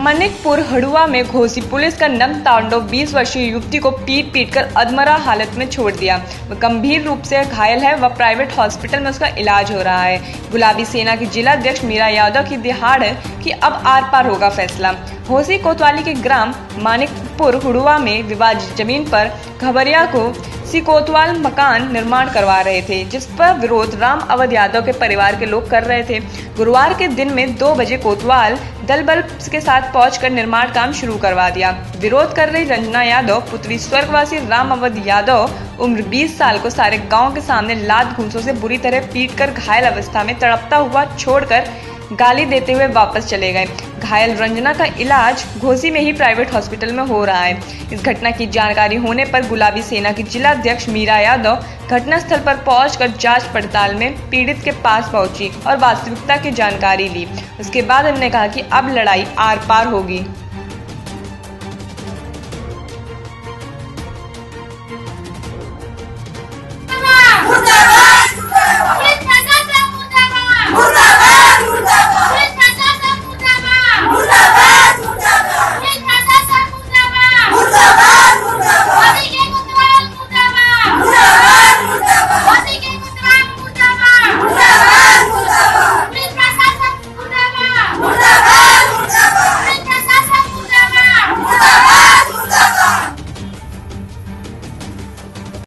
मनिकपुर हड़ुआ में घोसी पुलिस का नम तांडव 20 वर्षीय युवती को पीट पीट कर अधमरा हालत में छोड़ दिया। वह गंभीर रूप से घायल है, वह प्राइवेट हॉस्पिटल में उसका इलाज हो रहा है। गुलाबी सेना की जिला अध्यक्ष मीरा यादव की दिहाड़ है कि अब आर पार होगा फैसला। घोसी कोतवाली के ग्राम मानिकपुर हुड़ुआ में विवादित ज़मीन पर खबरिया को सी कोतवाल मकान निर्माण करवा रहे थे, जिस पर विरोध राम अवध यादव के परिवार के लोग कर रहे थे। गुरुवार के दिन में दो बजे कोतवाल दल बल के साथ पहुंचकर निर्माण काम शुरू करवा दिया। विरोध कर रही रंजना यादव, पुत्री स्वर्गवासी राम अवध यादव, उम्र 20 साल को सारे गाँव के सामने लात घूसों से बुरी तरह पीट कर घायल अवस्था में तड़पता हुआ छोड़कर गाली देते हुए वापस चले गए। घायल रंजना का इलाज घोसी में ही प्राइवेट हॉस्पिटल में हो रहा है। इस घटना की जानकारी होने पर गुलाबी सेना की जिला अध्यक्ष मीरा यादव घटनास्थल पर पहुँच कर जाँच पड़ताल में पीड़ित के पास पहुँची और वास्तविकता की जानकारी ली। उसके बाद उन्होंने कहा कि अब लड़ाई आर पार होगी।